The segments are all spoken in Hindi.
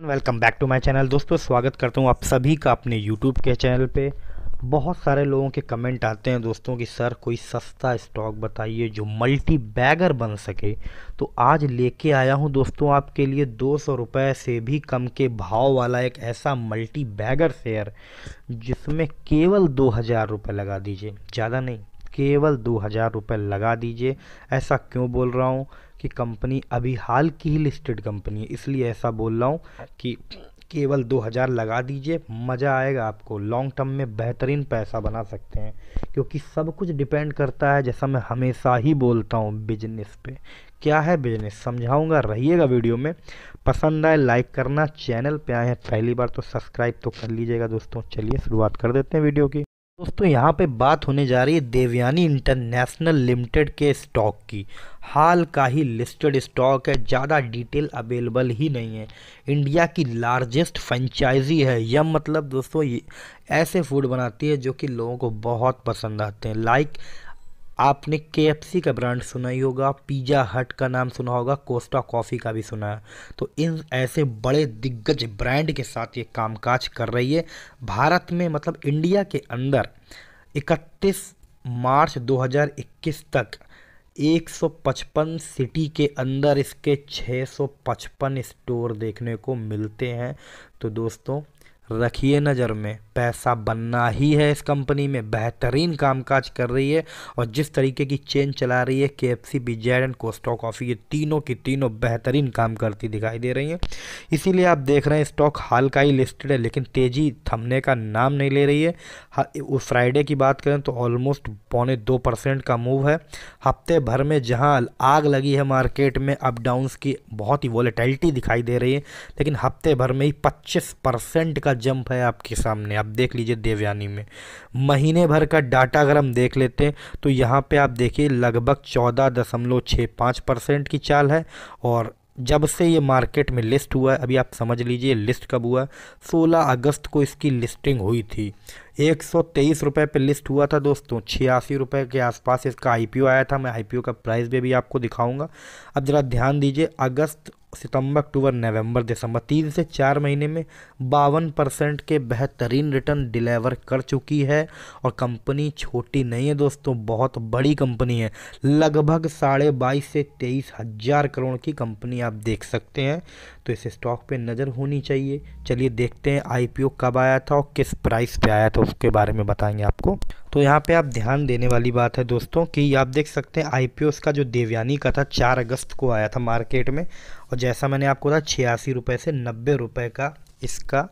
Welcome back to my channel. दोस्तों, स्वागत करता हूँ आप सभी का अपने यूट्यूब के चैनल पे। बहुत सारे लोगों के कमेंट आते हैं दोस्तों कि, सर, कोई सस्ता स्टॉक बताइए जो मल्टी बैगर बन सके। तो आज लेके आया हूँ दोस्तों आपके लिए दो सौ रुपये से भी कम के भाव वाला एक ऐसा मल्टी बैगर शेयर जिसमें केवल दो हज़ार रुपये लगा दीजिए। ज़्यादा नहीं केवल दो हज़ार रुपये लगा दीजिए। ऐसा क्यों बोल रहा हूँ कि कंपनी अभी हाल की ही लिस्टेड कंपनी है। इसलिए ऐसा बोल रहा हूँ कि केवल दो हज़ार लगा दीजिए, मज़ा आएगा आपको। लॉन्ग टर्म में बेहतरीन पैसा बना सकते हैं, क्योंकि सब कुछ डिपेंड करता है। जैसा मैं हमेशा ही बोलता हूँ बिज़नेस पे। क्या है बिज़नेस समझाऊँगा, रहिएगा वीडियो में। पसंद आए लाइक करना। चैनल पे आए हैं पहली बार तो सब्सक्राइब तो कर लीजिएगा दोस्तों। चलिए शुरुआत कर देते हैं वीडियो की। दोस्तों, यहाँ पे बात होने जा रही है देवयानी इंटरनेशनल लिमिटेड के स्टॉक की। हाल का ही लिस्टेड स्टॉक है, ज़्यादा डिटेल अवेलेबल ही नहीं है। इंडिया की लार्जेस्ट फ्रेंचाइजी है। यह मतलब दोस्तों, ये ऐसे फ़ूड बनाती है जो कि लोगों को बहुत पसंद आते हैं। लाइक आपने के का ब्रांड सुना ही होगा पिज़्ज़ा हट का नाम सुना होगा कोस्टा कॉफ़ी का भी सुना है। तो इन ऐसे बड़े दिग्गज ब्रांड के साथ ये कामकाज कर रही है। भारत में मतलब इंडिया के अंदर 31 मार्च 2021 तक 155 सिटी के अंदर इसके 655 स्टोर देखने को मिलते हैं। तो दोस्तों रखिए नज़र में। पैसा बनना ही है इस कंपनी में। बेहतरीन कामकाज कर रही है और जिस तरीके की चेन चला रही है के एफ़ सी बिजैड एंड कोस्टा कॉफ़ी ये तीनों की तीनों बेहतरीन काम करती दिखाई दे रही हैं। इसीलिए आप देख रहे हैं स्टॉक हाल का ही लिस्टेड है, लेकिन तेज़ी थमने का नाम नहीं ले रही है। उस फ्राइडे की बात करें तो ऑलमोस्ट पौने दो परसेंट का मूव है। हफ़्ते भर में जहाँ आग लगी है मार्केट में अप डाउन्स की बहुत ही वॉलेटिलिटी दिखाई दे रही है। लेकिन हफ़्ते भर में ही पच्चीस परसेंट का जंप है आपके सामने। आप देख लीजिए देवयानी में। महीने भर का डाटा अगर हम देख लेते हैं तो यहाँ पे आप देखिए लगभग चौदह दशमलव छः पाँच परसेंट की चाल है और जब से ये मार्केट में लिस्ट हुआ है, अभी आप समझ लीजिए लिस्ट कब हुआ? 16 अगस्त को इसकी लिस्टिंग हुई थी। एक सौ तेईस रुपये पर लिस्ट हुआ था दोस्तों, छियासी रुपये के आसपास इसका आईपीओ आया था। मैं आईपीओ का प्राइस भी अभी आपको दिखाऊँगा। अब ज़रा ध्यान दीजिए, अगस्त सितंबर, अक्टूबर, नवंबर, दिसंबर, तीन से चार महीने में बावन परसेंट के बेहतरीन रिटर्न डिलीवर कर चुकी है। और कंपनी छोटी नहीं है दोस्तों, बहुत बड़ी कंपनी है। लगभग साढ़े बाईस से तेईस हज़ार करोड़ की कंपनी आप देख सकते हैं। तो इस स्टॉक पे नज़र होनी चाहिए। चलिए देखते हैं आईपीओ कब आया था और किस प्राइस पे आया था, उसके बारे में बताएँगे आपको। तो यहाँ पे आप ध्यान देने वाली बात है दोस्तों कि आप देख सकते हैं आई का जो देवयानी का था, चार अगस्त को आया था मार्केट में। और जैसा मैंने आपको कहा, छियासी रुपये से नब्बे रुपये का इसका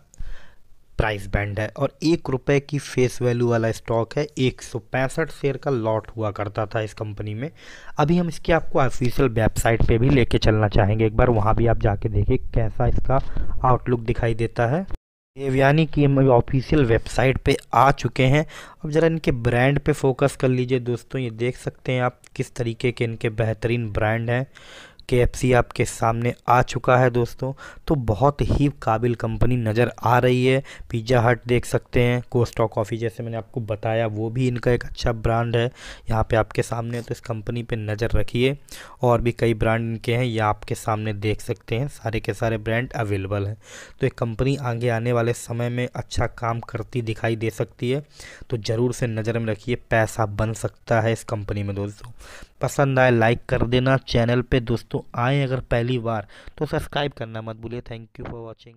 प्राइस बैंड है। और एक रुपये की फेस वैल्यू वाला स्टॉक है, एक सौ पैंसठ शेयर का लॉट हुआ करता था इस कंपनी में। अभी हम इसके आपको ऑफिशियल वेबसाइट पे भी लेके चलना चाहेंगे। एक बार वहाँ भी आप जाके देखिए कैसा इसका आउटलुक दिखाई देता है। देवयानी की ऑफिशियल वेबसाइट पे आ चुके हैं। अब ज़रा इनके ब्रांड पे फोकस कर लीजिए दोस्तों, ये देख सकते हैं आप किस तरीके के इनके बेहतरीन ब्रांड हैं। के आपके सामने आ चुका है दोस्तों। तो बहुत ही काबिल कंपनी नज़र आ रही है। पिज़्ज़ा हट देख सकते हैं। कोस्टा कॉफ़ी जैसे मैंने आपको बताया, वो भी इनका एक अच्छा ब्रांड है। यहाँ पे आपके सामने तो इस कंपनी पे नज़र रखिए। और भी कई ब्रांड इनके हैं, ये आपके सामने देख सकते हैं। सारे के सारे ब्रांड अवेलेबल हैं। तो एक कंपनी आगे आने वाले समय में अच्छा काम करती दिखाई दे सकती है। तो ज़रूर से नज़र में रखिए, पैसा बन सकता है इस कंपनी में दोस्तों। पसंद आए लाइक कर देना। चैनल पे दोस्तों आए अगर पहली बार तो सब्सक्राइब करना मत भूलिए। Thank you for watching